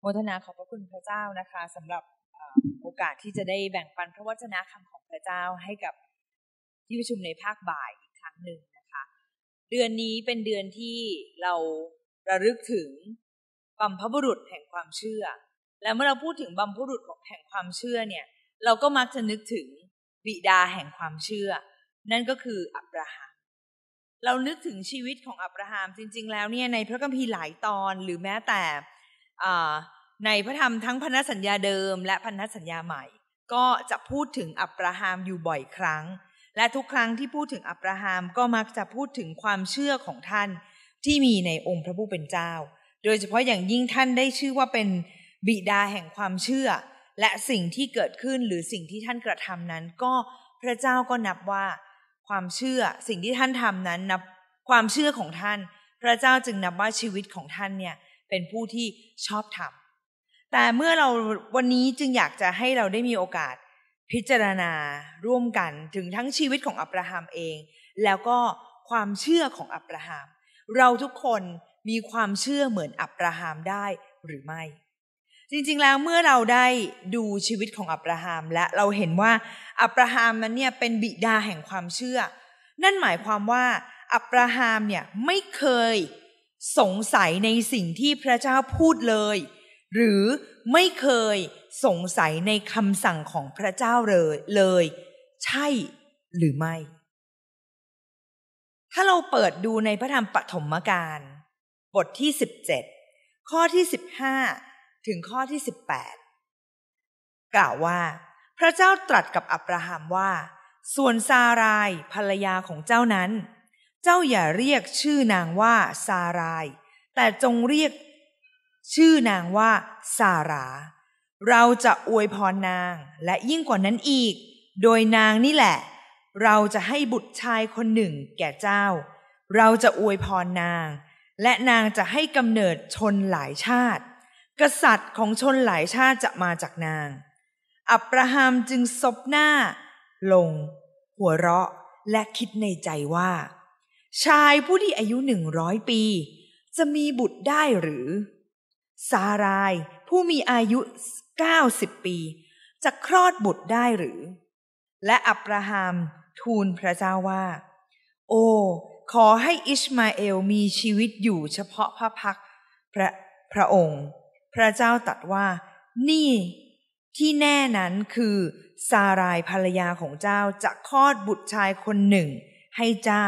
โมทนาขอบพระคุณพระเจ้านะคะสำหรับโอกาสที่จะได้แบ่งปันพระวจนะคำของพระเจ้าให้กับที่ประชุมในภาคบ่ายอีกครั้งหนึ่งนะคะ เดือนนี้เป็นเดือนที่เราระลึกถึงบัมพบุรุษแห่งความเชื่อ และเมื่อเราพูดถึงบัมพบุรุษของแห่งความเชื่อเนี่ย เราก็มักจะนึกถึงบิดาแห่งความเชื่อ นั่นก็คืออับราฮัมเรานึกถึงชีวิตของอับราฮัมจริง ๆ แล้วเนี่ยในพระคัมภีร์หลายตอนหรือแม้แต่ ในพระธรรมทั้งพันธสัญญาเดิม และพันธสัญญาใหม่ ก็จะพูดถึงอับราฮัมอยู่บ่อยครั้ง และทุกครั้งที่พูดถึงอับราฮัมก็มักจะพูดถึงความเชื่อของท่านที่มีในองค์พระผู้เป็นเจ้า โดยเฉพาะอย่างยิ่งท่านได้ชื่อว่าเป็นบิดาแห่งความเชื่อ และสิ่งที่เกิดขึ้นหรือสิ่งที่ท่านกระทำนั้น ก็พระเจ้าก็นับว่าความเชื่อสิ่งที่ท่านทำนั้นนับความเชื่อของท่าน พระเจ้าจึงนับว่าชีวิตของท่านเนี่ย เป็นผู้ที่ชอบทำแต่เมื่อเราวันนี้จึงอยากจะให้เราได้มีโอกาสพิจารณาร่วมกันถึงทั้งชีวิตของอับราฮัมเอง แล้วก็ความเชื่อของอับราฮัมเราทุกคนมีความเชื่อเหมือนอับราฮัมได้หรือไม่ จริงๆแล้วเมื่อเราได้ดูชีวิตของอับราฮัมและเราเห็นว่าอับราฮัมนั้นเนี่ยเป็นบิดาแห่งความเชื่อ นั่นหมายความว่าอับราฮัมเนี่ยไม่เคย สงสัยในสิ่งที่พระเจ้าพูดเลย หรือไม่เคยสงสัยในคำสั่งของพระเจ้าเลยเลย ใช่หรือไม่ ถ้าเราเปิดดูในพระธรรมปฐมกาลบทที่สิบเจ็ดข้อที่สิบห้าถึงข้อที่สิบแปดกล่าวว่า พระเจ้าตรัสกับอับราฮัมว่า ส่วนซารายภรรยาของเจ้านั้นเจ้าอย่าเรียกชื่อนางว่าซาราย แต่จงเรียกชื่อนางว่าซารา เราจะอวยพรนางและยิ่งกว่านั้นอีก โดยนางนี่แหละ เราจะให้บุตรชายคนหนึ่งแก่เจ้า เราจะอวยพรนาง และนางจะให้กำเนิดชนหลายชาติ กษัตริย์ของชนหลายชาติจะมาจากนาง อับราฮัมจึงซบหน้า ลง หัวเราะและคิดในใจว่า ชายผู้ที่อายุหนึ่งร้อยปี จะมีบุตรได้หรือ ซารายผู้มีอายุเก้าสิบปี จะคลอดบุตรได้หรือ และอับราฮัมทูลพระเจ้าว่า โอ้ขอให้อิชมาเอลมีชีวิตอยู่เฉพาะพระพักพระพระองค์ พระเจ้าตรัสว่า นี่ที่แน่นั้นคือซารายภรรยาของเจ้าจะคลอดบุตรชายคนหนึ่ง ให้เจ้า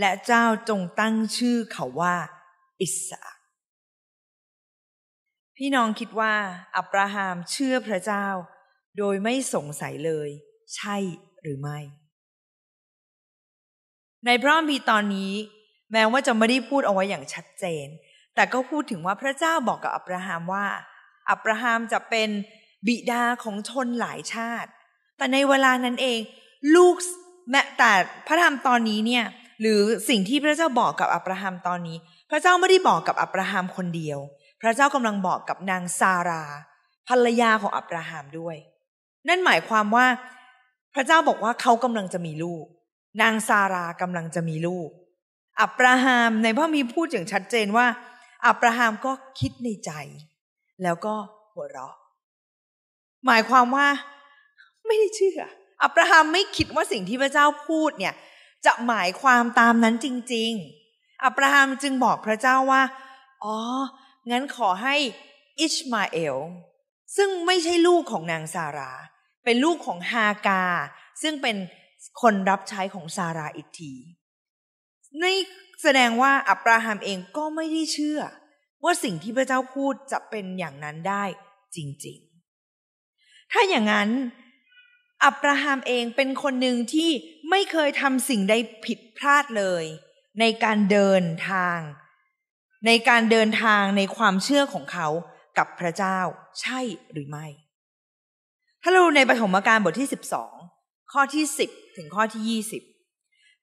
และเจ้าจงตั้งชื่อเขาว่า อิสาพี่น้องคิดว่า อับราฮัมเชื่อพระเจ้า โดยไม่สงสัยเลย ใช่หรือไม่ ในพระคัมภีร์ตอนนี้ แม้ว่าจะไม่ได้พูดเอาไว้อย่างชัดเจน แต่ก็พูดถึงว่าพระเจ้าบอกกับอับราฮัมว่า อับราฮัมจะเป็นบิดาของชนหลายชาติ แต่ในเวลานั้นเอง ลูกแม้แต่พระธรรมตอนนี้เนี่ย หรือสิ่งที่พระเจ้าบอกกับอับราฮัมตอนนี้ พระเจ้าไม่ได้บอกกับอับราฮัมคนเดียว พระเจ้ากำลังบอกกับนางซาราภรรยาของอับราฮัมด้วย นั่นหมายความว่า พระเจ้าบอกว่าเขากำลังจะมีลูก นางซารากำลังจะมีลูก อับราฮัมในพระมีพูดอย่างชัดเจนว่า อับราฮัมก็คิดในใจ แล้วก็หัวเราะ หมายความว่า ไม่ได้เชื่ออับราฮัมไม่คิดว่าสิ่งที่พระเจ้าพูดเนี่ย จะหมายความตามนั้นจริง ๆ อับราฮัมจึงบอกพระเจ้าว่า อ๋อ งั้นขอให้อิชมาเอล ซึ่งไม่ใช่ลูกของนางซารา เป็นลูกของฮากา ซึ่งเป็นคนรับใช้ของซาราอีกทีนี่แสดงว่าอับราฮัมเองก็ไม่ได้เชื่อ ว่าสิ่งที่พระเจ้าพูดจะเป็นอย่างนั้นได้จริง ๆ ถ้าอย่างนั้นอับราฮัมเองเป็นคนหนึ่งที่ ไม่เคยทำสิ่งใดผิดพลาดเลย ในการเดินทาง ในการเดินทางในความเชื่อของเขากับพระเจ้าใช่หรือไม่ ถ้าเราในปฐมกาลบทที่สิบสองข้อที่สิบถึงข้อที่ยี่สิบ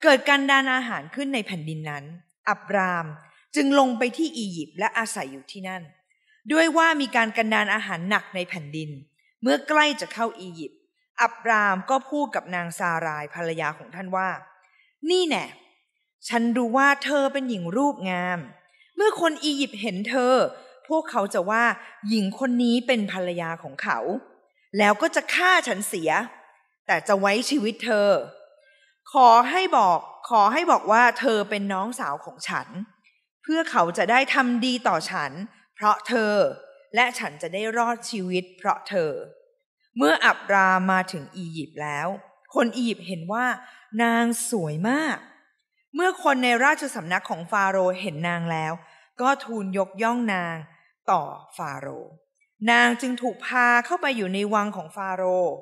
เกิดการดานอาหารขึ้นในแผ่นดินนั้น อับรามจึงลงไปที่อียิปต์และอาศัยอยู่ที่นั่น ด้วยว่ามีการกันดานอาหารหนักในแผ่นดิน เมื่อใกล้จะเข้าอียิปต์ อับรามก็พูดกับนางซารายภรรยาของท่านว่า นี่แน่ฉันรู้ว่าเธอเป็นหญิงรูปงาม เมื่อคนอียิปต์เห็นเธอ พวกเขาจะว่าหญิงคนนี้เป็นภรรยาของเขา แล้วก็จะฆ่าฉันเสีย แต่จะไว้ชีวิตเธอ ขอให้บอกขอให้บอกว่าเธอเป็นน้องสาวของฉัน เพื่อเขาจะได้ทำดีต่อฉัน เพราะเธอและฉันจะได้รอดชีวิตเพราะเธอ เมื่ออับรามาถึงอียิปต์แล้ว คนอียิปต์เห็นว่านางสวยมาก เมื่อคนในราชสำนักของฟาโรห์เห็นนางแล้ว ก็ทูลยกย่องนางต่อฟาโรห์นางจึงถูกพาเข้าไปอยู่ในวังของฟาโรห์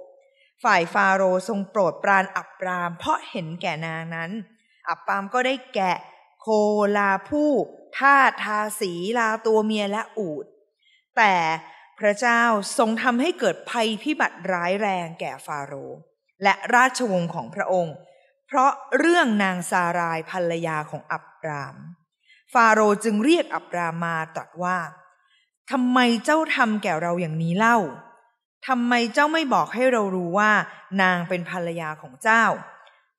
ฝ่ายฟาโรห์ทรงโปรดปรานอับราม เพราะเห็นแก่นางนั้น อับรามก็ได้แกะ โคลาผู้ทาสทาสีลาตัวเมียและอูด แต่ พระเจ้าทรงทำให้เกิดภัยพิบัติร้ายแรงแก่ฟาโรห์และราชวงศ์ของพระองค์ เพราะเรื่องนางซารายภรรยาของอับราม ฟาโรห์จึงเรียกอับรามมาตรัสว่าทำไมเจ้าทำแก่เราอย่างนี้เล่าทำไมเจ้าไม่บอกให้เรารู้ว่า นางเป็นภรรยาของเจ้า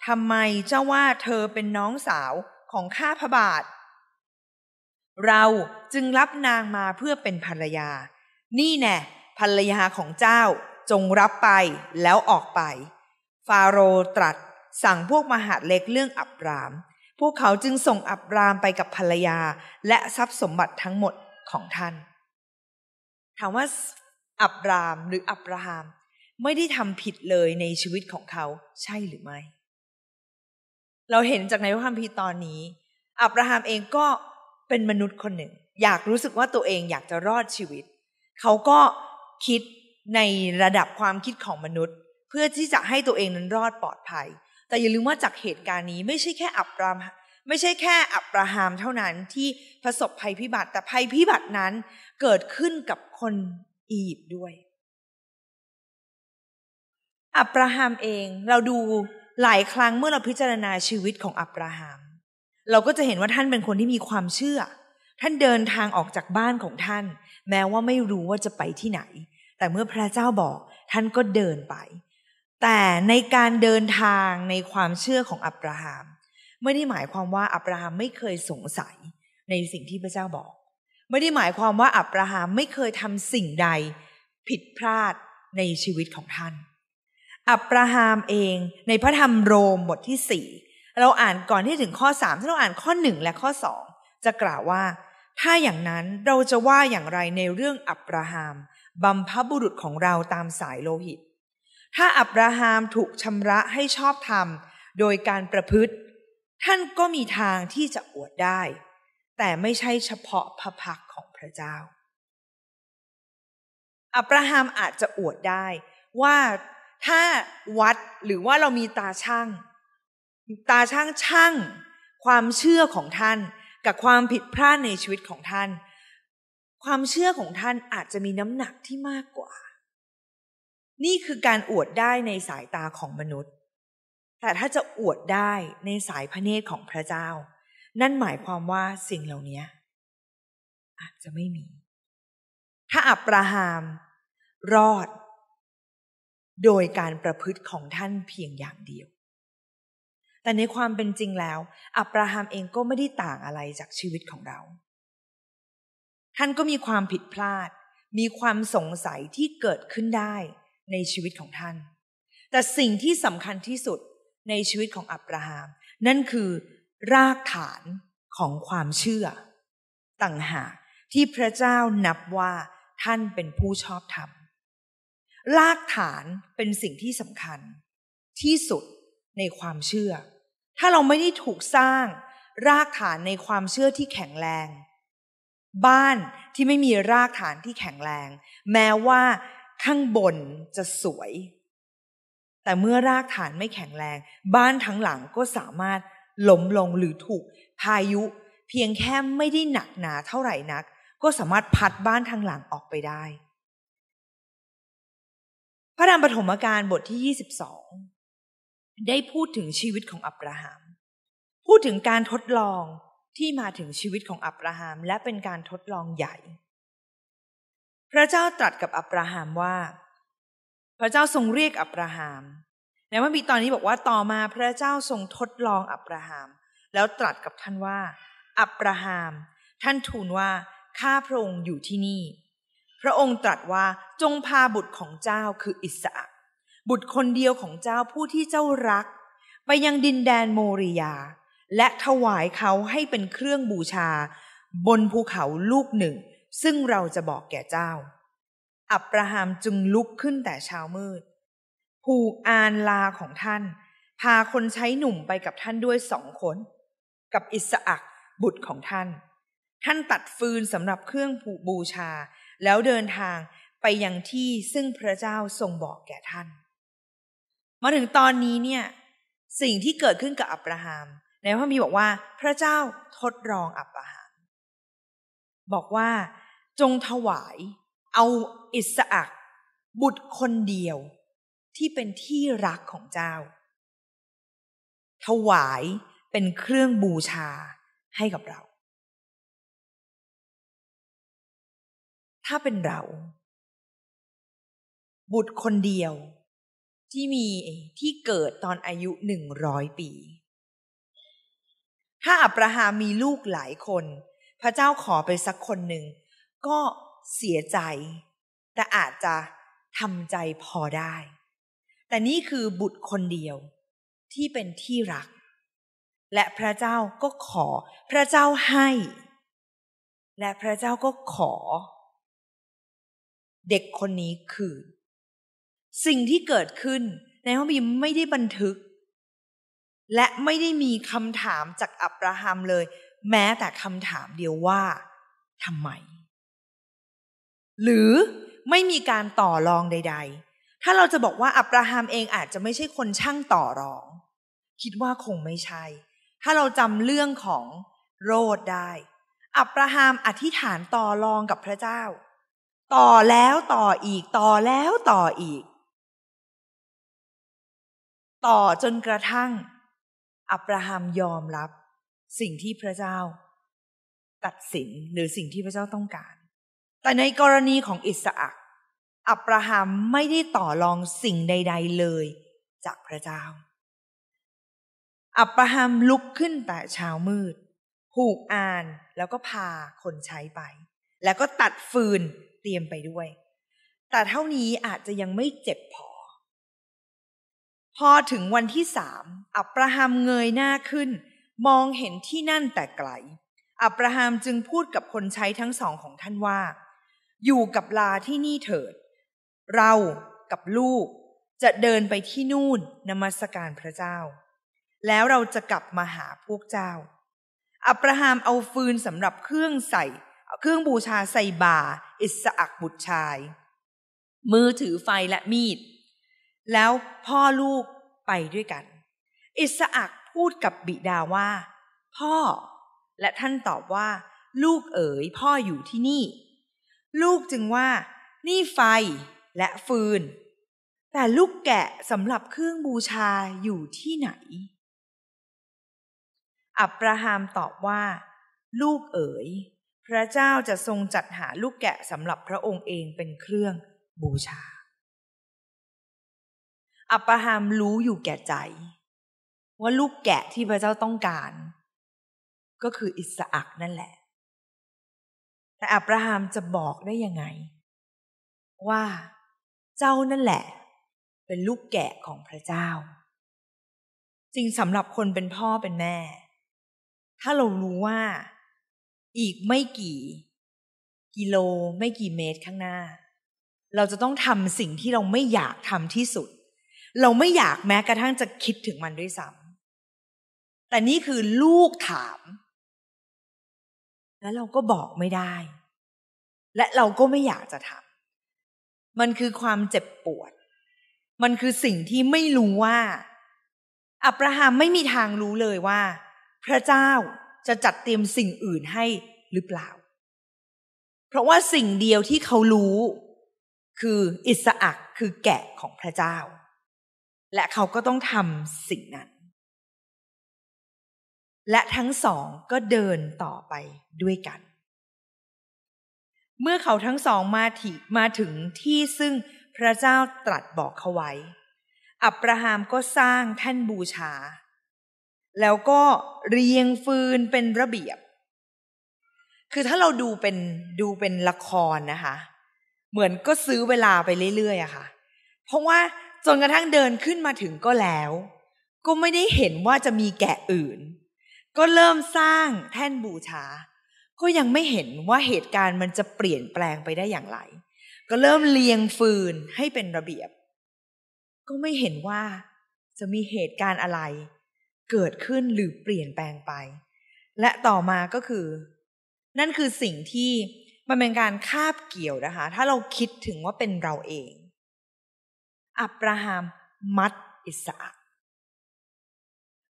ทำไมเจ้าว่าเธอเป็นน้องสาวของข้าพระบาท เราจึงรับนางมาเพื่อเป็นภรรยา นี่แน่ภรรยาของเจ้าจงรับไปแล้วออกไป ฟาโรตรัสสั่งพวกมหาเล็กเรื่องอับราม พวกเขาจึงส่งอับรามไปกับภรรยาและทรัพย์สมบัติทั้งหมดของท่าน ถามว่าอับรามหรืออับราฮัมไม่ได้ทำผิดเลยในชีวิตของเขาใช่หรือไม่ เราเห็นจากในพระคัมภีร์ตอนนี้ อับราฮัมเองก็เป็นมนุษย์คนหนึ่ง อยากรู้สึกว่าตัวเองอยากจะรอดชีวิต เขาก็คิดในระดับความคิดของมนุษย์ เพื่อที่จะให้ตัวเองนั้นรอดปลอดภัย แต่อย่าลืมว่าจากเหตุการณ์นี้ไม่ใช่แค่อับรามไม่ใช่แค่อับราฮัมเท่านั้นที่ประสบภัยพิบัติ แต่ภัยพิบัตินั้นเกิดขึ้นกับคนอียิปต์ด้วย อับราฮัมเองเราดูหลายครั้งเมื่อเราพิจารณาชีวิตของอับราฮัมเราก็จะเห็นว่าท่านเป็นคนที่มีความเชื่อ ท่านเดินทางออกจากบ้านของท่าน แม้ว่าไม่รู้ว่าจะไปที่ไหน แต่เมื่อพระเจ้าบอกท่านก็เดินไป แต่ในการเดินทางในความเชื่อของอับราฮัมไม่ได้หมายความว่าอับราฮัมไม่เคยสงสัยในสิ่งที่พระเจ้าบอก ไม่ได้หมายความว่าอับราฮัมไม่เคยทำสิ่งใดผิดพลาดในชีวิตของท่าน อับราฮัมเองในพระธรรมโรมบทที่สี่เราอ่านก่อนที่ถึงข้อสามถ้าเราอ่านข้อหนึ่งและข้อสองจะกล่าวว่า ถ้าอย่างนั้นเราจะว่าอย่างไรในเรื่องอับราฮัมบัมพบุรุษของเราตามสายโลหิต ถ้าอับราฮัมถูกชำระให้ชอบธรรมโดยการประพฤติ ท่านก็มีทางที่จะอวดได้ แต่ไม่ใช่เฉพาะพระพักของพระเจ้า อับราฮัมอาจจะอวดได้ว่าถ้าวัดหรือว่าเรามีตาช่าง ตาช่างช่าง ความเชื่อของท่าน กับความผิดพลาดในชีวิตของท่าน ความเชื่อของท่านอาจจะมีน้ำหนักที่มากกว่า นี่คือการอวดได้ในสายตาของมนุษย์ แต่ถ้าจะอวดได้ในสายพระเนตรของพระเจ้า นั่นหมายความว่าสิ่งเหล่านี้อาจจะไม่มี ถ้าอับราฮัมรอด โดยการประพฤติของท่านเพียงอย่างเดียว แต่ในความเป็นจริงแล้ว อับราฮัมเองก็ไม่ได้ต่างอะไรจากชีวิตของเรา ท่านก็มีความผิดพลาด มีความสงสัยที่เกิดขึ้นได้ในชีวิตของท่าน แต่สิ่งที่สำคัญที่สุดในชีวิตของอับราฮัมนั่นคือรากฐานของความเชื่อ ต่างหากที่พระเจ้านับว่าท่านเป็นผู้ชอบธรรมรากฐานเป็นสิ่งที่สำคัญ ที่สุดในความเชื่อ ถ้าเราไม่ได้ถูกสร้างรากฐานในความเชื่อที่แข็งแรง บ้านที่ไม่มีรากฐานที่แข็งแรง แม้ว่าข้างบนจะสวย แต่เมื่อรากฐานไม่แข็งแรง บ้านทั้งหลังก็สามารถล้มลงหรือถูกพายุ เพียงแค่ไม่ได้หนักหนาเท่าไหร่นัก ก็สามารถพัดบ้านทั้งหลังออกไปได้ พระธรรมปฐมกาลบทที่ 22 ได้พูดถึงชีวิตของอับราฮัม พูดถึงการทดลองที่มาถึงชีวิตของอับราฮัมและเป็นการทดลองใหญ่ พระเจ้าตรัสกับอับราฮัมว่า พระเจ้าทรงเรียกอับราฮัมในพระบีตอนนี้บอกว่าต่อมาพระเจ้าทรงทดลองอับราฮัมแล้วตรัสกับท่านว่า อับราฮัมท่านทูลว่าข้าพระองค์อยู่ที่นี่ พระองค์ตรัสว่าจงพาบุตรของเจ้าคืออิสอัก บุตรคนเดียวของเจ้าผู้ที่เจ้ารัก ไปยังดินแดนโมริยา และถวายเขาให้เป็นเครื่องบูชา บนภูเขาลูกหนึ่ง ซึ่งเราจะบอกแก่เจ้า อับราฮัมจึงลุกขึ้นแต่เช้ามืด ผูกอานลาของท่าน พาคนใช้หนุ่มไปกับท่านด้วยสองคน กับอิสอักบุตรของท่าน ท่านตัดฟืนสำหรับเครื่องผูบูชา แล้วเดินทางไปยังที่ซึ่งพระเจ้าทรงบอกแก่ท่าน มาถึงตอนนี้เนี่ย สิ่งที่เกิดขึ้นกับอับราฮัมในพระมีบอกว่า พระเจ้าทดลองอับราฮัมบอกว่าจงถวาย เอาอิสอักบุตรคนเดียวที่เป็นที่รักของเจ้า ถวายเป็นเครื่องบูชาให้กับเรา ถ้าเป็นเรา บุตรคนเดียว ที่มีที่เกิดตอนอายุหนึ่งร้อยปี ถ้าอับราฮัมมีลูกหลายคน พระเจ้าขอไปสักคนหนึ่ง ก็เสียใจ แต่อาจจะทำใจพอได้ แต่นี่คือบุตรคนเดียวที่เป็นที่รัก และพระเจ้าก็ขอ พระเจ้าให้ และพระเจ้าก็ขอ เด็กคนนี้คือ สิ่งที่เกิดขึ้นในพระบิมไม่ได้บันทึก และไม่ได้มีคำถามจากอับราฮัมเลย แม้แต่คำถามเดียวว่าทำไม หรือไม่มีการต่อรองใด ๆ ถ้าเราจะบอกว่าอับราฮัมเองอาจจะไม่ใช่คนช่างต่อรอง คิดว่าคงไม่ใช่ ถ้าเราจำเรื่องของโรดได้ อับราฮัมอธิษฐานต่อรองกับพระเจ้า ต่อแล้วต่ออีกต่อแล้วต่ออีก ต่อจนกระทั่ง อับราฮัมยอมรับ สิ่งที่พระเจ้า ตัดสินหรือสิ่งที่พระเจ้าต้องการ แต่ในกรณีของอิสอักอับราฮัมไม่ได้ต่อรองสิ่งใด ๆเลยจากพระเจ้า อับราฮัมลุกขึ้นแต่เช้ามืด ผูกอานแล้วก็พาคนใช้ไป แล้วก็ตัดฟืนเตรียมไปด้วย แต่เท่านี้อาจจะยังไม่เจ็บพอ พอถึงวันที่สามอับราฮัมเงยหน้าขึ้น มองเห็นที่นั่นแต่ไกล อับราฮัมจึงพูดกับคนใช้ทั้งสองของท่านว่า อยู่กับลาที่นี่เถิด เรากับลูกจะเดินไปที่นู่นนมัสการพระเจ้า แล้วเราจะกลับมาหาพวกเจ้า อับราฮัมเอาฟืนสำหรับเครื่องใส่ เครื่องบูชาใส่บาอิสอักบุตรชาย มือถือไฟและมีด แล้วพ่อลูกไปด้วยกัน อิสอักพูดกับบิดาว่า พ่อ และท่านตอบว่า ลูกเอ๋ยพ่ออยู่ที่นี่ ลูกจึงว่า นี่ไฟและฟืน แต่ลูกแกะสำหรับเครื่องบูชาอยู่ที่ไหน อับราฮัมตอบว่า ลูกเอ๋ย พระเจ้าจะทรงจัดหาลูกแกะสำหรับพระองค์เองเป็นเครื่องบูชา อับราฮัมรู้อยู่แก่ใจ ว่าลูกแกะที่พระเจ้าต้องการ ก็คืออิสอักนั่นแหละ แต่อับราฮัมจะบอกได้ยังไง ว่าเจ้านั่นแหละ เป็นลูกแกะของพระเจ้า จริงสำหรับคนเป็นพ่อเป็นแม่ ถ้าเรารู้ว่าอีกไม่กี่ กิโลไม่กี่เมตรข้างหน้า เราจะต้องทำสิ่งที่เราไม่อยากทำที่สุด เราไม่อยากแม้กระทั่งจะคิดถึงมันด้วยซ้ำแต่นี่คือลูกถาม แล้วเราก็บอกไม่ได้ และเราก็ไม่อยากจะทำมันคือความเจ็บปวด มันคือสิ่งที่ไม่รู้ว่า อับราฮัมไม่มีทางรู้เลยว่า พระเจ้าจะจัดเตรียมสิ่งอื่นให้หรือเปล่า เพราะว่าสิ่งเดียวที่เขารู้ คืออิสอักคือแกะของพระเจ้า และเขาก็ต้องทำสิ่งนั้น และทั้งสองก็เดินต่อไปด้วยกัน เมื่อเขาทั้งสองมาถมาถึงที่ซึ่งพระเจ้าตรัสบอกเขาไว้ อับราฮัมก็สร้างแท่นบูชา แล้วก็เรียงฟืนเป็นระเบียบ คือถ้าเราดูเป็นดูเป็นละครนะคะ เหมือนก็ซื้อเวลาไปเรื่อยๆอะค่ะ เพราะว่า จนกระทั่งเดินขึ้นมาถึงก็แล้ว ก็ไม่ได้เห็นว่าจะมีแกะอื่น ก็เริ่มสร้างแท่นบูชา ก็ยังไม่เห็นว่าเหตุการณ์มันจะเปลี่ยนแปลงไปได้อย่างไร ก็เริ่มเลียงฟืนให้เป็นระเบียบ ก็ไม่เห็นว่าจะมีเหตุการณ์อะไร เกิดขึ้นหรือเปลี่ยนแปลงไป และต่อมาก็คือ นั่นคือสิ่งที่มันเป็นการคาบเกี่ยวนะคะ ถ้าเราคิดถึงว่าเป็นเราเอง อับราฮัมมัดอิสอัก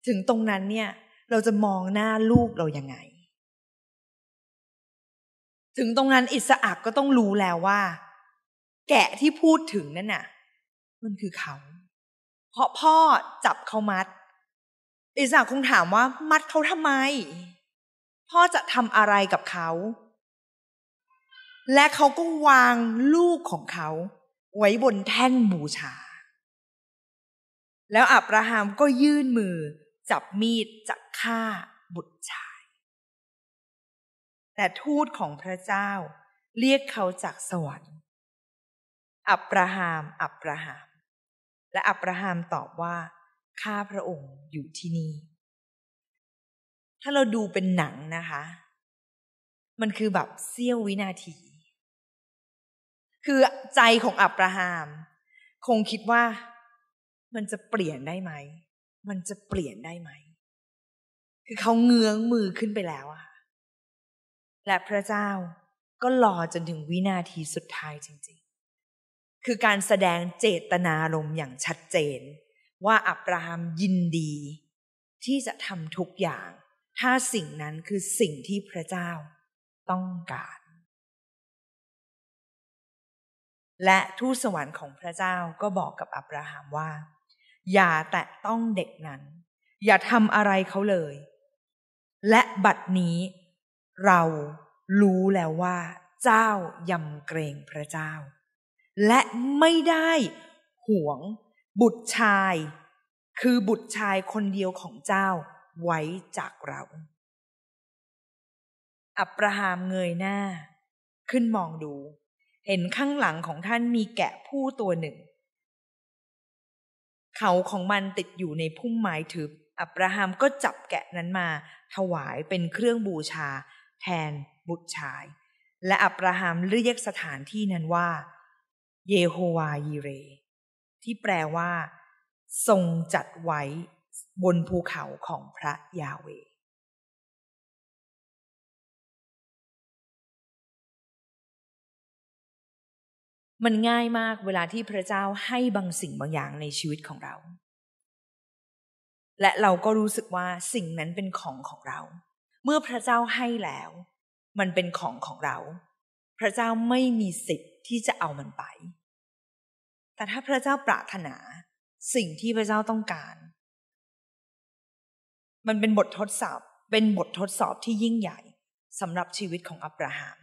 ถึงตรงนั้นเนี่ย เราจะมองหน้าลูกเรายังไง ถึงตรงนั้นอิสอักก็ต้องรู้แล้วว่า แกะที่พูดถึงนั่นน่ะ มันคือเขา เพราะพ่อจับเขามัด อิสอักคงถามว่า มัดเขาทำไม พ่อจะทำอะไรกับเขา และเขาก็วางลูกของเขา ไว้บนแท่นบูชา แล้วอับราฮัมก็ยื่นมือจับมีดจะฆ่าบุตรชาย แต่ทูตของพระเจ้าเรียกเขาจากสวรรค์ อับราฮัมอับราฮัมและอับราฮัมตอบว่าข้าพระองค์อยู่ที่นี่ ถ้าเราดูเป็นหนังนะคะ มันคือแบบเสี้ยววินาที คือใจของอับราฮัมคงคิดว่ามันจะเปลี่ยนได้ไหม มันจะเปลี่ยนได้ไหม คือเขาเงื้องมือขึ้นไปแล้วอะและพระเจ้าก็รอจนถึงวินาทีสุดท้ายจริงๆ คือการแสดงเจตนารมณ์อย่างชัดเจน ว่าอับราฮัมยินดี ที่จะทำทุกอย่าง ถ้าสิ่งนั้นคือสิ่งที่พระเจ้าต้องการ และทูตสวรรค์ของพระเจ้าก็บอกกับอับราฮัมว่า อย่าแตะต้องเด็กนั้น อย่าทำอะไรเขาเลย และบัดนี้เรารู้แล้วว่า เจ้ายำเกรงพระเจ้า และไม่ได้หวง บุตรชาย คือบุตรชายคนเดียวของเจ้าไว้จากเรา อับราฮัมเงยหน้า ขึ้นมองดู เห็นข้างหลังของท่านมีแกะผู้ตัวหนึ่ง เขาของมันติดอยู่ในพุ่มไม้ทึบ อับราฮัมก็จับแกะนั้นมา ถวายเป็นเครื่องบูชา แทนบุตรชาย และอับราฮัมเรียกสถานที่นั้นว่า เยโฮวายีเร ที่แปลว่า ทรงจัดไว้บนภูเขาของพระยาเว มันง่ายมากเวลาที่พระเจ้าให้บางสิ่งบางอย่างในชีวิตของเรา และเราก็รู้สึกว่าสิ่งนั้นเป็นของของเรา เมื่อพระเจ้าให้แล้ว มันเป็นของของเรา พระเจ้าไม่มีสิทธิ์ที่จะเอามันไป แต่ถ้าพระเจ้าปรารถนาสิ่งที่พระเจ้าต้องการ มันเป็นบททดสอบ เป็นบททดสอบที่ยิ่งใหญ่สำหรับชีวิตของอับราฮัม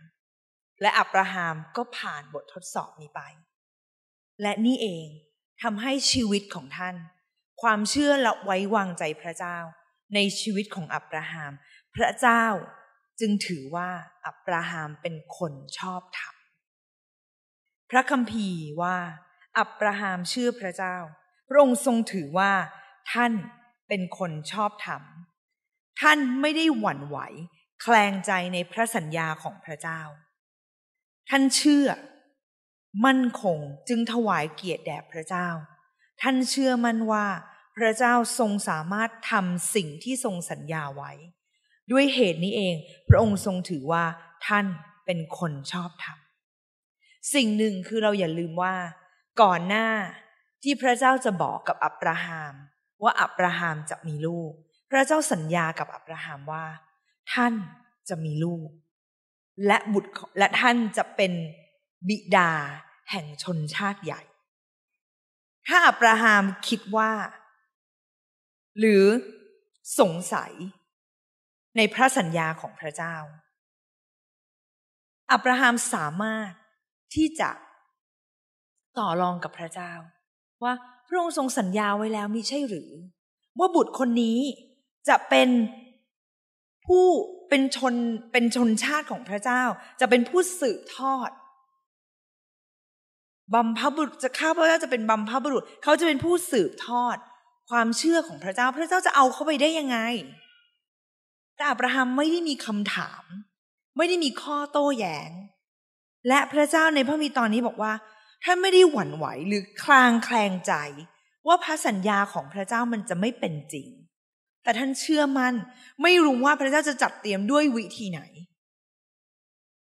และอับราฮัมก็ผ่านบททดสอบนี้ไป และนี่เองทำให้ชีวิตของท่าน ความเชื่อและไว้วางใจพระเจ้า ในชีวิตของอับราฮัมพระเจ้าจึงถือว่าอับราฮัมเป็นคนชอบธรรมพระคัมภีร์ว่าอับราฮัมเชื่อพระเจ้า พระองค์ทรงถือว่า ท่านเป็นคนชอบธรรม ท่านไม่ได้หวั่นไหว แคลงใจในพระสัญญาของพระเจ้า ท่านเชื่อ มั่นคงจึงถวายเกียรติแด่พระเจ้า ท่านเชื่อมั่นว่า พระเจ้าทรงสามารถทำสิ่งที่ทรงสัญญาไว้ ด้วยเหตุนี้เอง พระองค์ทรงถือว่า ท่านเป็นคนชอบธรรมสิ่งหนึ่งคือเราอย่าลืมว่า ก่อนหน้าที่พระเจ้าจะบอกกับอับราฮัมว่าอับราฮัมจะมีลูก พระเจ้าสัญญากับอับราฮัมว่า ท่านจะมีลูก และบุตรและท่านจะเป็นบิดาแห่งชนชาติใหญ่ ถ้าอับราฮัมคิดว่า หรือสงสัยในพระสัญญาของพระเจ้า อับราฮัมสามารถที่จะต่อรองกับพระเจ้า ว่าพระองค์ทรงสัญญาไว้แล้วมิใช่หรือ ว่าบุตรคนนี้จะเป็นผู้ เป็นชนเป็นชนชาติของพระเจ้า จะเป็นผู้สืบทอดบัมพบุรุษจะข้าพระเจ้าจะเป็นบัมพบุรุษเขาจะเป็นผู้สืบทอด ความเชื่อของพระเจ้า พระเจ้าจะเอาเขาไปได้ยังไง แต่อับราฮัมไม่ได้มีคำถาม ไม่ได้มีข้อโต้แย้ง และพระเจ้าในพระมีตอนนี้บอกว่าท่านไม่ได้หวั่นไหวหรือคลางแคลงใจ ว่าพระสัญญาของพระเจ้ามันจะไม่เป็นจริง แต่ท่านเชื่อมัน่นไม่รู้ว่าพระเจ้าจะจัดเตรียมด้วยวิธีไหน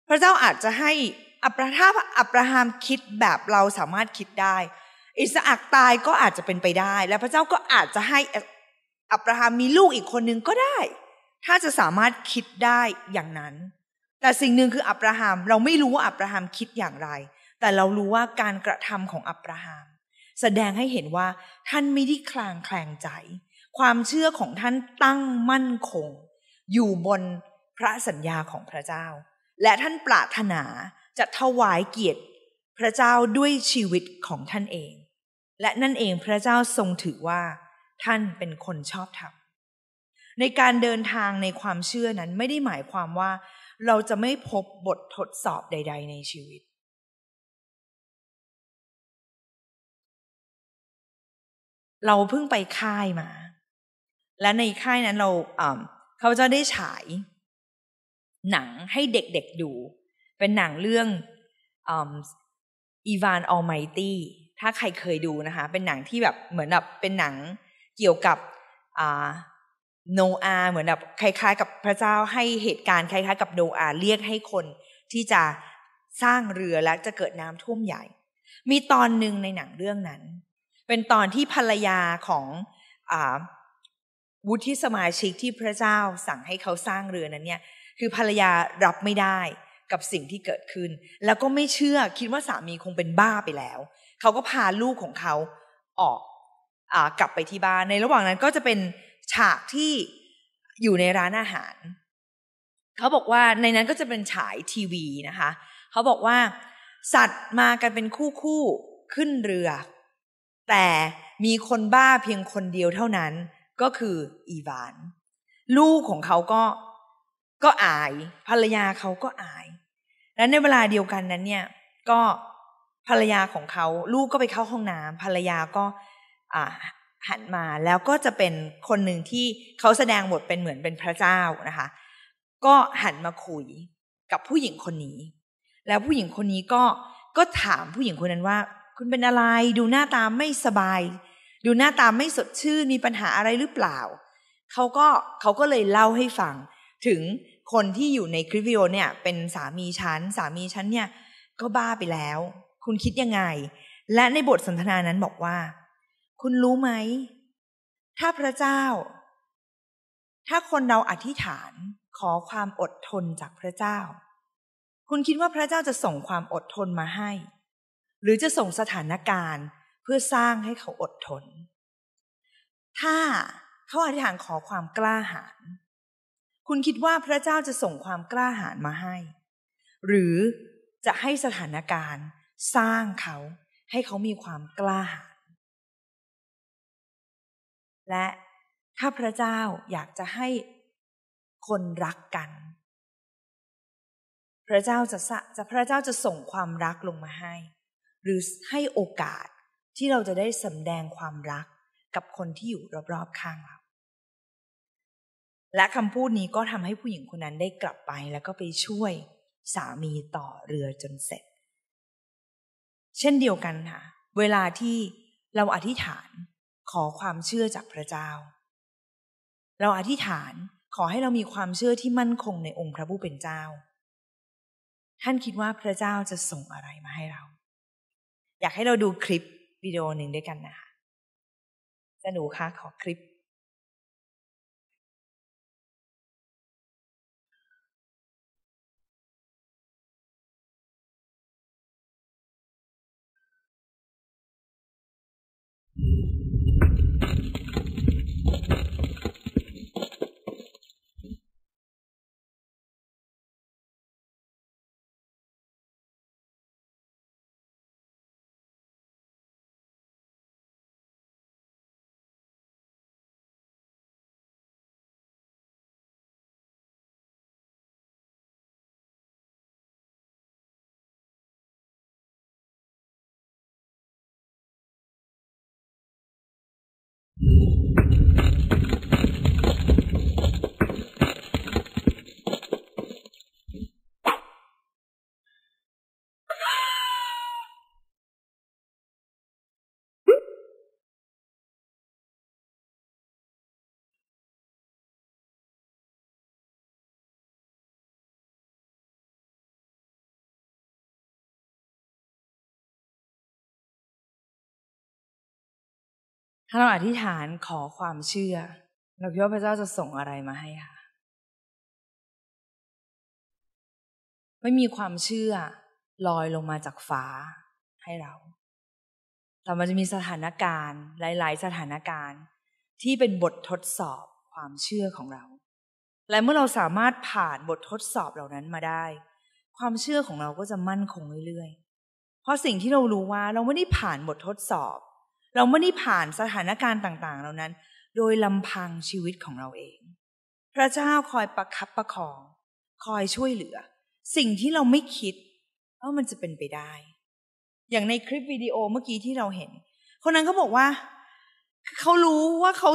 พระเจ้าอาจจะให้อับราฮัมอับราฮัมคิดแบบเราสามารถคิดได้ อิสอักตายก็อาจจะเป็นไปได้ และพระเจ้าก็อาจจะให้อับราฮัมมีลูกอีกคนนึงก็ได้ ถ้าจะสามารถคิดได้อย่างนั้น แต่สิ่งหนึ่งคืออับราฮัมเราไม่รู้ว่าอับราฮัมคิดอย่างไร แต่เรารู้ว่าการกระทำของอับราฮัมแสดงให้เห็นว่าท่านไม่ได้คลางแคลงใจ ความเชื่อของท่านตั้งมั่นคง อยู่บนพระสัญญาของพระเจ้า และท่านปรารถนาจะถวายเกียรติพระเจ้าด้วยชีวิตของท่านเอง และนั่นเองพระเจ้าทรงถือว่า ท่านเป็นคนชอบธรรมในการเดินทางในความเชื่อนั้นไม่ได้หมายความว่า เราจะไม่พบบททดสอบใด ๆ ในชีวิต เราเพิ่งไปค่ายมา และในค่ายนั้นเราเขาจะได้ฉาย หนังให้เด็กๆดู เป็นหนังเรื่องอีวานออลไมตี้ถ้าใครเคยดูนะคะ เป็นหนังที่แบบเหมือนแบบเป็นหนังเกี่ยวกับโนอาเหมือนแบบคล้ายๆ กับพระเจ้าให้เหตุการณ์คล้ายๆ กับโนอาเรียกให้คนที่จะสร้างเรือและจะเกิดน้ำท่วมใหญ่ มีตอนหนึ่งในหนังเรื่องนั้น เป็นตอนที่ภรรยาของอ วุฒิสมาชิกที่พระเจ้าสั่งให้เขาสร้างเรือนั้นเนี่ยคือภรรยารับไม่ได้กับสิ่งที่เกิดขึ้น แล้วก็ไม่เชื่อคิดว่าสามีคงเป็นบ้าไปแล้ว เขาก็พาลูกของเขาออกอกลับไปที่บ้านในระหว่างนั้นก็จะเป็นฉากที่อยู่ในร้านอาหาร เขาบอกว่าในนั้นก็จะเป็นฉายทีวีนะคะ เขาบอกว่า สัตว์มากันเป็นคู่คู่ขึ้นเรือ แต่มีคนบ้าเพียงคนเดียวเท่านั้น ก็คืออีวาน ลูกของเขาก็ก็อาย ภรรยาเขาก็อาย และในเวลาเดียวกันนั้นเนี่ยก็ภรรยาของเขาลูกก็ไปเข้าห้องน้ำภรรยาก็หันมาแล้วก็จะเป็นคนหนึ่งที่เขาแสดงบทเป็นเหมือนเป็นพระเจ้านะคะ ก็หันมาคุยกับผู้หญิงคนนี้ แล้วผู้หญิงคนนี้ก็ก็ถามผู้หญิงคนนั้นว่า คุณเป็นอะไรดูหน้าตาไม่สบาย ดูหน้าตาไม่สดชื่นมีปัญหาอะไรหรือเปล่าเขาก็เขาก็เลยเล่าให้ฟัง ถึงคนที่อยู่ในคลิปวิดีโอเนี่ย เป็นสามีฉันสามีฉันเนี่ย ก็บ้าไปแล้ว คุณคิดยังไง และในบทสนทนานั้นบอกว่า คุณรู้ไหม ถ้าพระเจ้า ถ้าคนเราอธิษฐานขอความอดทนจากพระเจ้า คุณคิดว่าพระเจ้าจะส่งความอดทนมาให้ หรือจะส่งสถานการณ์ เพื่อสร้างให้เขาอดทน ถ้าเขาอธิษฐานขอความกล้าหาญคุณคิดว่าพระเจ้าจะส่งความกล้าหาญมาให้ หรือจะให้สถานการณ์สร้างเขาให้เขามีความกล้าหาญและถ้าพระเจ้าอยากจะให้คนรักกัน พระเจ้าจะจะพระเจ้าจะส่งความรักลงมาให้ หรือให้โอกาส ที่เราจะได้สำแดงความรักกับคนที่อยู่รอบๆข้างเรา และคำพูดนี้ก็ทำให้ผู้หญิงคนนั้นได้กลับไปแล้วก็ไปช่วยสามีต่อเรือจนเสร็จ เช่นเดียวกันค่ะ เวลาที่เราอธิษฐานขอความเชื่อจากพระเจ้า เราอธิษฐานขอให้เรามีความเชื่อที่มั่นคงในองค์พระผู้เป็นเจ้า ท่านคิดว่าพระเจ้าจะส่งอะไรมาให้เรา อยากให้เราดูคลิป วิดีโอหนึ่งด้วยกันนะคะจะหนูคะขอคลิป ถ้าเราอธิษฐานขอความเชื่อ เราคิดว่าพระเจ้าจะส่งอะไรมาให้ค่ะ ไม่มีความเชื่อลอยลงมาจากฟ้าให้เรา แต่มันจะมีสถานการณ์ หลาย ๆ สถานการณ์ที่เป็นบททดสอบความเชื่อของเรา และเมื่อเราสามารถผ่านบททดสอบเหล่านั้นมาได้ ความเชื่อของเราก็จะมั่นคงเรื่อยๆ เพราะสิ่งที่เรารู้ว่าเราไม่ได้ผ่านบททดสอบ เราไม่ได้ผ่านสถานการณ์ต่าง ๆ เหล่านั้น โดยลำพังชีวิตของเราเอง พระเจ้าคอยประคับประคอง คอยช่วยเหลือ สิ่งที่เราไม่คิดว่ามันจะเป็นไปได้ อย่างในคลิปวิดีโอเมื่อกี้ที่เราเห็น คนนั้นเขาบอกว่า เขารู้ว่าเขา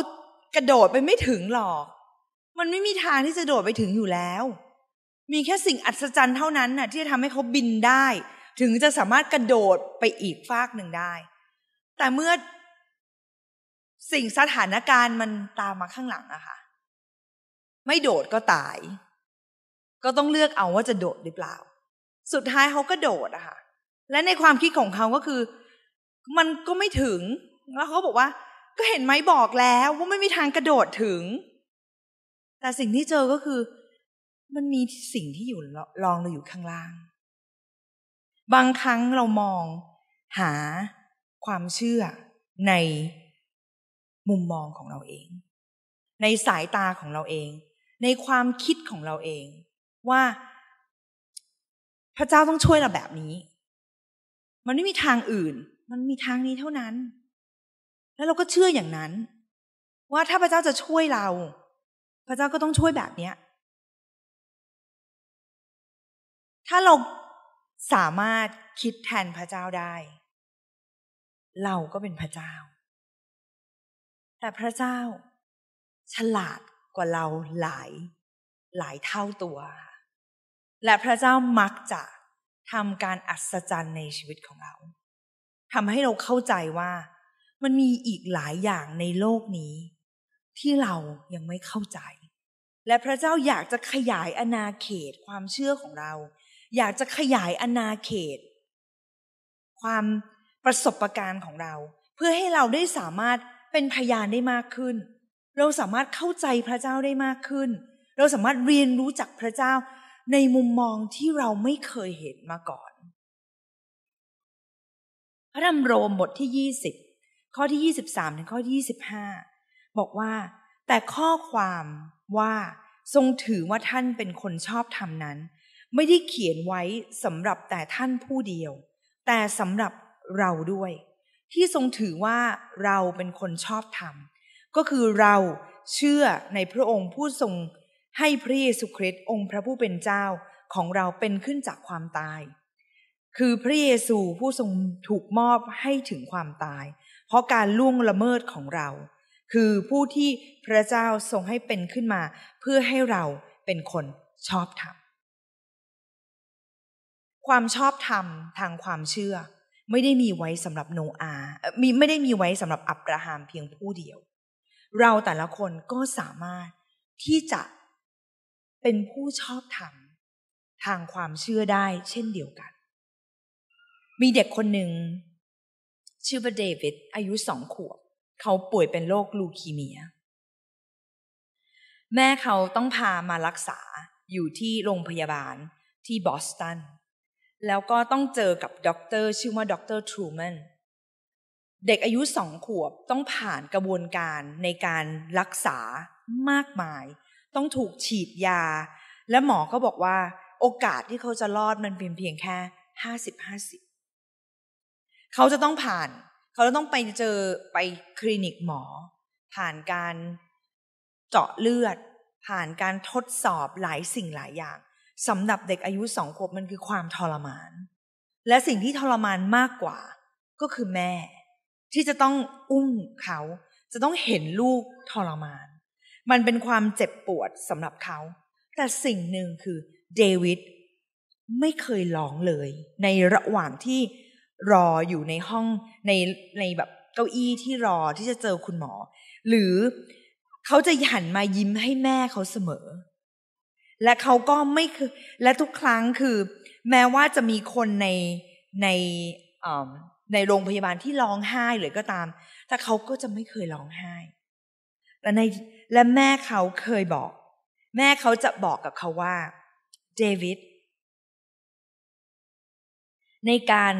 กระโดดไปไม่ถึงหรอก มันไม่มีทางที่จะโดดไปถึงอยู่แล้ว มีแค่สิ่งอัศจรรย์เท่านั้นน่ะ ที่จะทำให้เขาบินได้ ถึงจะสามารถกระโดดไปอีกฟากหนึ่งได้ แต่เมื่อสิ่งสถานการณ์มันตามมาข้างหลังอะค่ะ ไม่โดดก็ตาย ก็ต้องเลือกเอาว่าจะโดดหรือเปล่า สุดท้ายเขาก็โดดอะค่ะ และในความคิดของเขาก็คือ มันก็ไม่ถึง แล้วเขาบอกว่า ก็เห็นไหมบอกแล้วว่าไม่มีทางกระโดดถึง แต่สิ่งที่เจอก็คือ มันมีสิ่งที่อยู่ลองเราอยู่ข้างล่าง บางครั้งเรามองหา ความเชื่อในมุมมองของเราเอง ในสายตาของเราเอง ในความคิดของเราเอง ว่า พระเจ้าต้องช่วยเราแบบนี้ มันไม่มีทางอื่น มันมีทางนี้เท่านั้น แล้วเราก็เชื่ออย่างนั้น ว่าถ้าพระเจ้าจะช่วยเรา พระเจ้าก็ต้องช่วยแบบเนี้ยถ้าเราสามารถคิดแทนพระเจ้าได้ เราก็เป็นพระเจ้า แต่พระเจ้า ฉลาดกว่าเราหลาย หลายเท่าตัว และพระเจ้ามักจะทำการอัศจรรย์ในชีวิตของเราทำให้เราเข้าใจว่า มันมีอีกหลายอย่างในโลกนี้ ที่เรายังไม่เข้าใจ และพระเจ้าอยากจะขยายอาณาเขตความเชื่อของเรา อยากจะขยายอาณาเขต ความ ประสบการณ์ของเรา เพื่อให้เราได้สามารถเป็นพยานได้มากขึ้น เราสามารถเข้าใจพระเจ้าได้มากขึ้น เราสามารถเรียนรู้จักพระเจ้าในมุมมองที่เราไม่เคยเห็นมาก่อน พระธรรมโรมบทที่ยี่สิบข้อที่ยี่สิบสามถึงข้อที่ยี่สิบห้าบอกว่า แต่ข้อความว่าทรงถือว่าท่านเป็นคนชอบธรรมนั้น ไม่ได้เขียนไว้สำหรับแต่ท่านผู้เดียว แต่สำหรับ เราด้วย ที่ทรงถือว่าเราเป็นคนชอบธรรม ก็คือเราเชื่อในพระองค์ผู้ทรงให้พระเยซูคริสต์องค์พระผู้เป็นเจ้าของเราเป็นขึ้นจากความตาย คือพระเยซูผู้ทรงถูกมอบให้ถึงความตาย เพราะการล่วงละเมิดของเรา คือผู้ที่พระเจ้าทรงให้เป็นขึ้นมา เพื่อให้เราเป็นคนชอบธรรม ความชอบธรรมทางความเชื่อ ไม่ได้มีไว้สำหรับโนอามีไม่ได้มีไว้สำหรับอับราฮัมเพียงผู้เดียว เราแต่ละคนก็สามารถที่จะเป็นผู้ชอบธรรมทางความเชื่อได้เช่นเดียวกัน มีเด็กคนหนึ่ง ชื่อว่าเดวิดอายุสองขวบ เขาป่วยเป็นโรคลูคีเมีย แม่เขาต้องพามารักษาอยู่ที่โรงพยาบาลที่บอสตัน แล้วก็ต้องเจอกับด็อกเตอร์ชื่อว่าด็อกเตอร์ทรูแมนเด็กอายุสองขวบต้องผ่านกระบวนการในการรักษามากมาย ต้องถูกฉีดยา และหมอก็บอกว่า โอกาสที่เขาจะรอดมันเพียงเพียงแค่ห้าสิบห้าสิบเขาจะต้องผ่าน เขาจะต้องไปเจอไปคลินิกหมอ ผ่านการเจาะเลือด ผ่านการทดสอบหลายสิ่งหลายอย่าง สำหรับเด็กอายุสองขวบมันคือความทรมาน และสิ่งที่ทรมานมากกว่าก็คือแม่ ที่จะต้องอุ้มเขา จะต้องเห็นลูกทรมาน มันเป็นความเจ็บปวดสำหรับเขา แต่สิ่งหนึ่งคือเดวิดไม่เคยร้องเลย ในระหว่างที่รออยู่ในห้องในในแบบเก้าอี้ที่รอที่จะเจอคุณหมอ หรือเขาจะหันมายิ้มให้แม่เขาเสมอ และเขาก็ไม่คือและทุกครั้งคือ แม้ว่าจะมีคนในในในโรงพยาบาลที่ร้องไห้หรือก็ตาม แต่เขาก็จะไม่เคยร้องไห้และในและแม่เขาเคยบอก แม่เขาจะบอกกับเขาว่าเดวิดในการ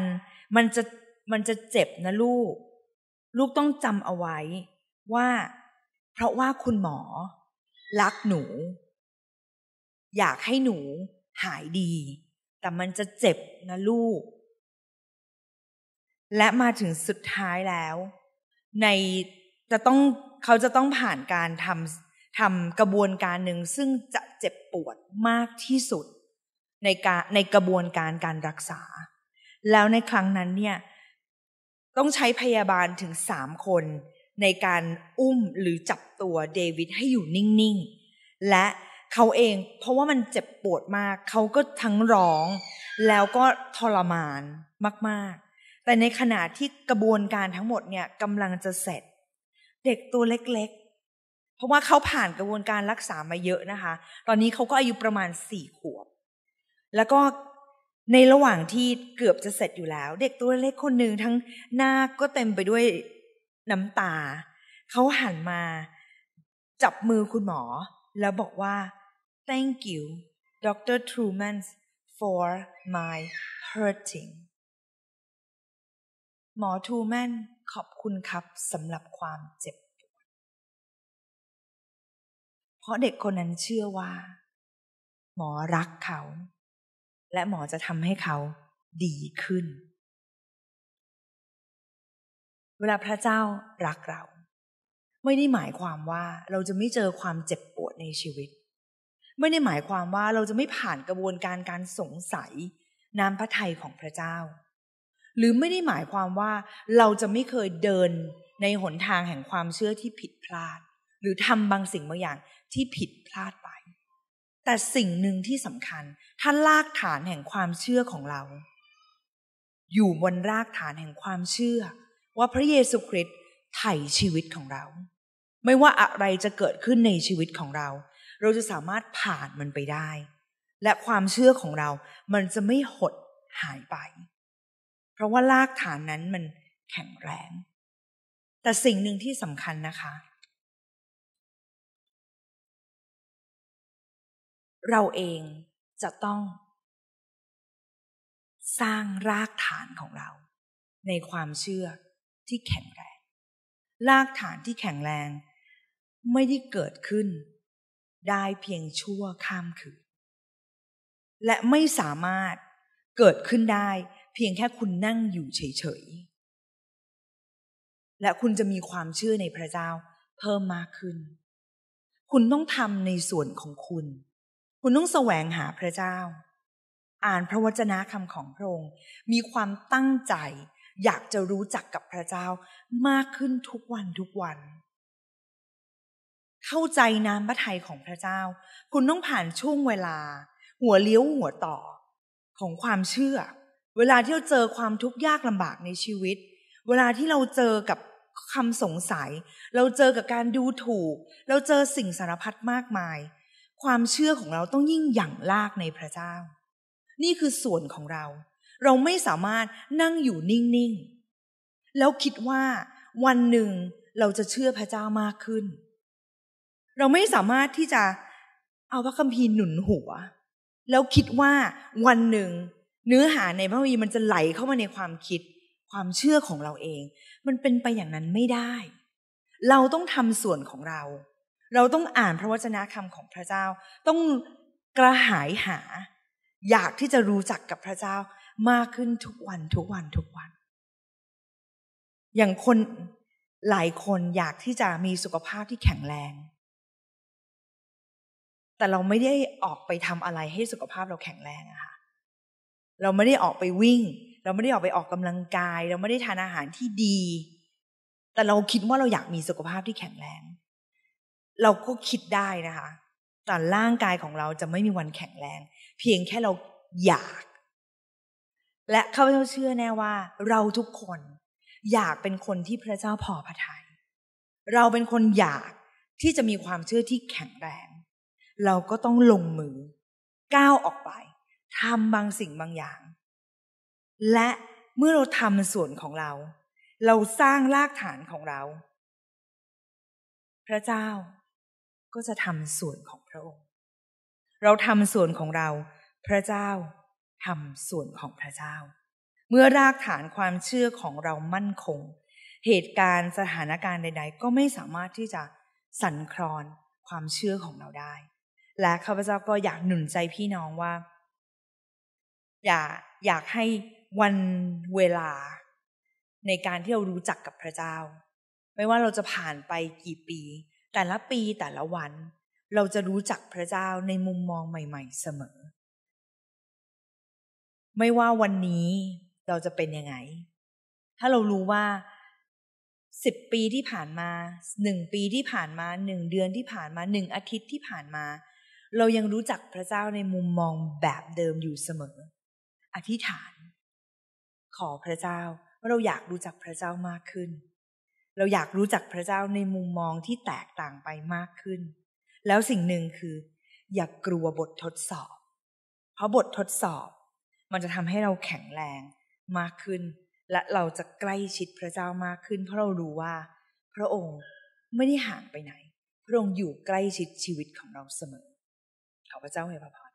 มันจะมันจะเจ็บนะลูก ลูกต้องจำเอาไว้ว่า เพราะว่าคุณหมอ รักหนู อยากให้หนูหายดี แต่มันจะเจ็บนะลูก และมาถึงสุดท้ายแล้ว ในจะต้องเขาจะต้องผ่านการทำทำกระบวนการหนึ่งซึ่งจะเจ็บปวดมากที่สุด ในการในกระบวนการการรักษา แล้วในครั้งนั้นเนี่ยต้องใช้พยาบาลถึงสามคนในการอุ้มหรือจับตัวเดวิดให้อยู่นิ่ง ๆ และ เขาเอง เพราะว่ามันเจ็บปวดมาก เขาก็ทั้งร้อง แล้วก็ทรมานมาก ๆ แต่ในขณะที่กระบวนการทั้งหมดเนี่ยกำลังจะเสร็จ เด็กตัวเล็ก ๆ เพราะว่าเขาผ่านกระบวนการรักษามาเยอะนะคะ ตอนนี้เขาก็อายุประมาณสี่ขวบ แล้วก็ในระหว่างที่เกือบจะเสร็จอยู่แล้ว เด็กตัวเล็กคนหนึ่งทั้งหน้าก็เต็มไปด้วยน้ำตา เขาหันมา จับมือคุณหมอ แล้วบอกว่า thank you Dr. Truman for my hurting หมอทูแมนขอบคุณครับสำหรับความเจ็บปวด เพราะเด็กคนนั้นเชื่อว่า หมอรักเขา และหมอจะทำให้เขาดีขึ้น เวลาพระเจ้ารักเรา ไม่ได้หมายความว่าเราจะไม่เจอความเจ็บปวดในชีวิต ไม่ได้หมายความว่าเราจะไม่ผ่านกระบวนการการสงสัยน้ำพระทัยของพระเจ้า หรือไม่ได้หมายความว่าเราจะไม่เคยเดินในหนทางแห่งความเชื่อที่ผิดพลาด หรือทำบางสิ่งบางอย่างที่ผิดพลาดไป แต่สิ่งหนึ่งที่สำคัญ ถ้าลากฐานแห่งความเชื่อของเรา อยู่บนรากฐานแห่งความเชื่อ ว่าพระเยซูคริสต์ไถ่ชีวิตของเรา ไม่ว่าอะไรจะเกิดขึ้นในชีวิตของเรา เราจะสามารถผ่านมันไปได้ และความเชื่อของเรา มันจะไม่หดหายไป เพราะว่ารากฐานนั้นมันแข็งแรง แต่สิ่งหนึ่งที่สำคัญนะคะ เราเองจะต้องสร้างรากฐานของเรา ในความเชื่อที่แข็งแรง รากฐานที่แข็งแรง ไม่ได้เกิดขึ้น ได้เพียงชั่วข้ามคืน และไม่สามารถเกิดขึ้นได้เพียงแค่คุณนั่งอยู่เฉยๆ และคุณจะมีความเชื่อในพระเจ้าเพิ่มมากขึ้น คุณต้องทำในส่วนของคุณ คุณต้องแสวงหาพระเจ้า อ่านพระวจนะคำของพระองค์ มีความตั้งใจอยากจะรู้จักกับพระเจ้ามากขึ้นทุกวันทุกวัน เข้าใจน้ำพระทัยของพระเจ้า คุณต้องผ่านช่วงเวลา หัวเลี้ยวหัวต่อของความเชื่อ เวลาที่เราเจอความทุกข์ยากลำบากในชีวิต เวลาที่เราเจอกับคำสงสัย เราเจอกับการดูถูก เราเจอสิ่งสารพัดมากมาย ความเชื่อของเราต้องยิ่งหยั่งลากในพระเจ้า นี่คือส่วนของเรา เราไม่สามารถนั่งอยู่นิ่ง ๆ แล้วคิดว่าวันหนึ่งเราจะเชื่อพระเจ้ามากขึ้น เราไม่สามารถที่จะเอาพระคัมภีร์หนุนหัว แล้วคิดว่าวันหนึ่ง เนื้อหาในพระวีร์มันจะไหลเข้ามาในความคิด ความเชื่อของเราเอง มันเป็นไปอย่างนั้นไม่ได้ เราต้องทำส่วนของเรา เราต้องอ่านพระวจนะคำของพระเจ้า ต้องกระหายหา อยากที่จะรู้จักกับพระเจ้ามากขึ้นทุกวันทุกวันทุกวัน อย่างคนหลายคนอยากที่จะมีสุขภาพที่แข็งแรง แต่เราไม่ได้ออกไปทำอะไรให้สุขภาพเราแข็งแรงอะค่ะเราไม่ได้ออกไปวิ่ง เราไม่ได้ออกไปออกกำลังกาย เราไม่ได้ทานอาหารที่ดีแแต่เราคิดว่าเราอยากมีสุขภาพที่แข็งแรง เราก็คิดได้นะคะ แต่ร่างกายของเราจะไม่มีวันแข็งแรง เพียงแค่เราอยาก และข้าพเจ้าเชื่อแน่ว่า เราทุกคนอยากเป็นคนที่พระเจ้าพอพระทยัยเราเป็นคนอยากที่จะมีความเชื่อที่แข็งแรง เราก็ต้องลงมือ ก้าวออกไปทำบางสิ่งบางอย่าง และเมื่อเราทำส่วนของเรา เราสร้างรากฐานของเรา พระเจ้าก็จะทำส่วนของพระองค์ เราทำส่วนของเรา พระเจ้าทำส่วนของพระเจ้า เมื่อรากฐานความเชื่อของเรามั่นคง เหตุการณ์สถานการณ์ใด ๆ ก็ไม่สามารถที่จะสั่นคลอนความเชื่อของเราได้ และข้าพเจ้าก็อยากหนุนใจพี่น้องว่า อยากอยากให้วันเวลา ในการที่เรารู้จักกับพระเจ้า ไม่ว่าเราจะผ่านไปกี่ปี แต่ละปีแต่ละวัน เราจะรู้จักพระเจ้าในมุมมองใหม่ ๆ เสมอ ไม่ว่าวันนี้เราจะเป็นยังไง ถ้าเรารู้ว่าสิบปีที่ผ่านมาหนึ่งปีที่ผ่านมาหนึ่งเดือนที่ผ่านมาหนึ่งอาทิตย์ที่ผ่านมา เรายังรู้จักพระเจ้าในมุมมองแบบเดิมอยู่เสมอ อธิษฐาน ขอพระเจ้าว่าเราอยากรู้จักพระเจ้ามากขึ้น เราอยากรู้จักพระเจ้าในมุมมองที่แตกต่างไปมากขึ้น แล้วสิ่งหนึ่งคือ อย่ากกลัวบททดสอบ เพราะบททดสอบ มันจะทำให้เราแข็งแรงมากขึ้น และเราจะใกล้ชิดพระเจ้ามากขึ้น เพราะเรารู้ว่า พระองค์ไม่ได้ห่างไปไหน พระองค์อยู่ใกล้ชิดชีวิตของเราเสมอ ขอพระเ